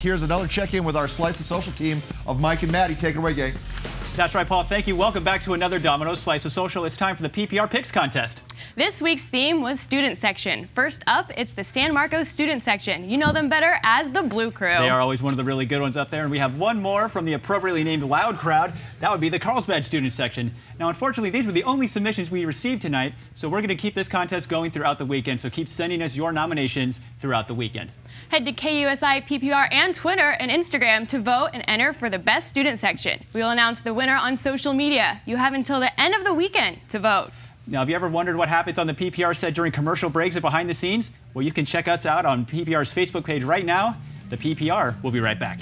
Here's another check-in with our Slice of Social team of Mike and Maddie. Take it away, gang. That's right, Paul. Thank you. Welcome back to another Domino's Slice of Social. It's time for the PPR Picks contest. This week's theme was student section. First up, it's the San Marcos student section. You know them better as the Blue Crew. They are always one of the really good ones up there, and we have one more from the appropriately named Loud Crowd. That would be the Carlsbad student section. Now, unfortunately, these were the only submissions we received tonight, so we're going to keep this contest going throughout the weekend, so keep sending us your nominations throughout the weekend. Head to KUSI, PPR, and Twitter and Instagram to vote and enter for the best student section. We will announce the winner on social media. You have until the end of the weekend to vote. Now, have you ever wondered what happens on the PPR set during commercial breaks and behind the scenes? Well, you can check us out on PPR's Facebook page right now. The PPR will be right back.